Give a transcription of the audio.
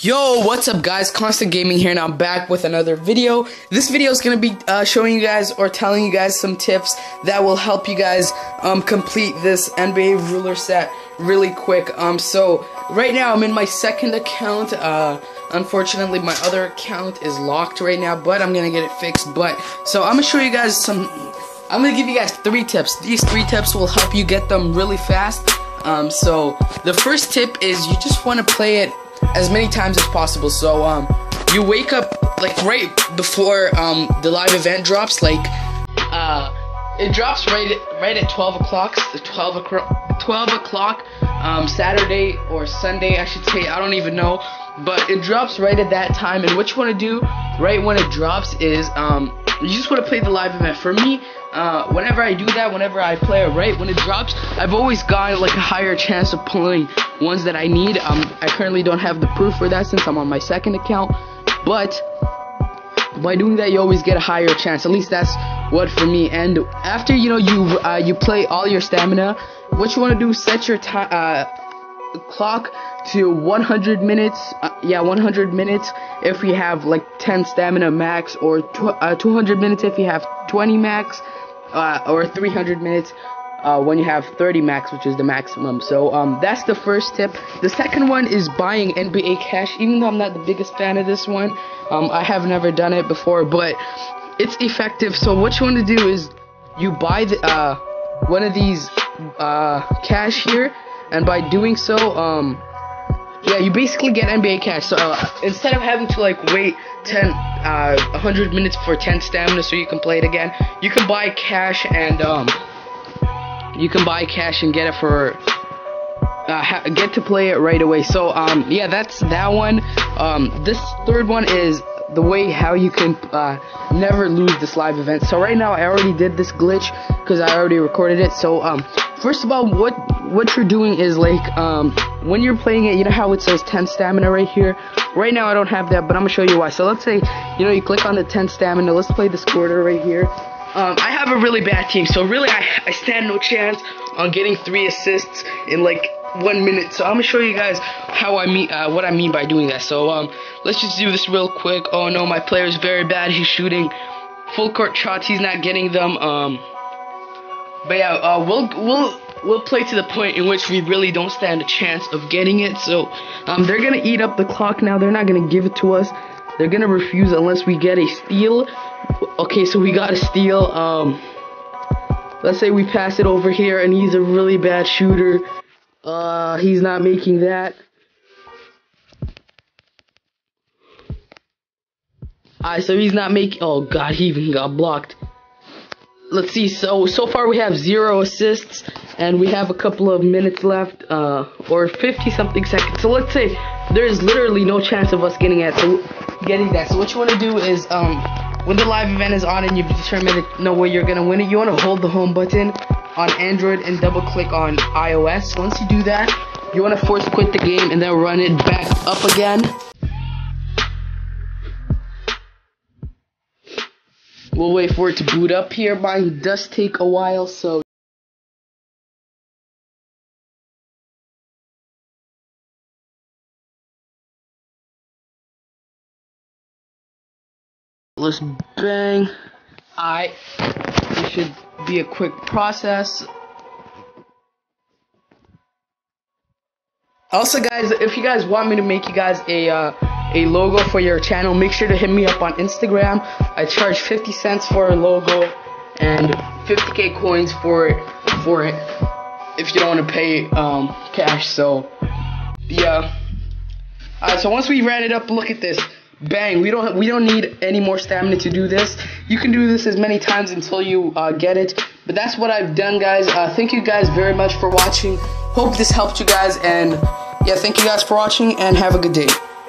Yo, what's up guys? Constant Gaming here and I'm back with another video. This video is going to be uh, showing you guys or telling you guys some tips that will help you guys um, complete this NBA ruler set really quick. Um, so, right now I'm in my second account. Uh, unfortunately, my other account is locked right now, but I'm going to get it fixed. But, so I'm going to show you guys some, I'm going to give you guys three tips. These three tips will help you get them really fast. Um, so, the first tip is you just want to play it as many times as possible. So um, you wake up like right before um the live event drops. Like uh, it drops right right at 12 o'clock. The 12 o'clock 12 o'clock um Saturday or Sunday I should say. I don't even know. But it drops right at that time, and what you want to do right when it drops is um, you just want to play the live event. For me, uh, whenever I do that, whenever I play it right when it drops, I've always got like a higher chance of pulling ones that I need. Um, I currently don't have the proof for that since I'm on my second account, but by doing that, you always get a higher chance. At least that's what for me. And after you know you uh, you play all your stamina, what you want to do set your time. Uh, clock to 100 minutes uh, yeah 100 minutes if you have like 10 stamina max or tw uh, 200 minutes if you have 20 max uh, or 300 minutes uh, when you have 30 max which is the maximum. So um, that's the first tip. The second one is buying NBA cash. Even though I'm not the biggest fan of this one um, I have never done it before but it's effective. So what you want to do is you buy the uh, one of these uh, cash here and by doing so, um, yeah, you basically get NBA cash. So uh, instead of having to like wait 10, uh, 100 minutes for 10 stamina so you can play it again, you can buy cash and um, you can buy cash and get it for uh, get to play it right away. So um, yeah, that's that one. Um, this third one is the way how you can uh, never lose this live event. So right now I already did this glitch because I already recorded it. So um, first of all, what what you're doing is like um, when you're playing it, you know how it says 10 stamina right here. Right now I don't have that, but I'm gonna show you why. So let's say you know you click on the 10 stamina. Let's play this quarter right here. Um, I have a really bad team, so really I, I stand no chance on getting three assists in like one minute. So I'm gonna show you guys how I mean uh, what I mean by doing that. So um, let's just do this real quick. Oh no, my player is very bad. He's shooting full court shots. He's not getting them. Um, but yeah, uh, we'll we'll we'll play to the point in which we really don't stand a chance of getting it. So um, they're gonna eat up the clock now. They're not gonna give it to us. They're gonna refuse unless we get a steal. Okay, so we got a steal. Um, let's say we pass it over here, and he's a really bad shooter. Uh, he's not making that. Alright, so he's not making. Oh god, he even got blocked. Let's see. So so far we have zero assists, and we have a couple of minutes left, uh, or 50 something seconds. So let's say there's literally no chance of us getting at so getting that. So what you want to do is um, when the live event is on and you've determined know where you're gonna win it, you want to hold the home button on Android and double click on iOS. Once you do that, you want to force quit the game and then run it back up again. We'll wait for it to boot up here. Mine does take a while, so. Let's bang. I. It should be a quick process. Also, guys, if you guys want me to make you guys a uh, a logo for your channel, make sure to hit me up on Instagram. I charge 50 cents for a logo and 50k coins for it, for it if you don't want to pay um, cash. So, yeah. Alright, so once we ran it up, look at this. Bang! We don't we don't need any more stamina to do this. You can do this as many times until you uh, get it. But that's what I've done, guys. Uh, thank you guys very much for watching. Hope this helped you guys, and yeah, thank you guys for watching, and have a good day.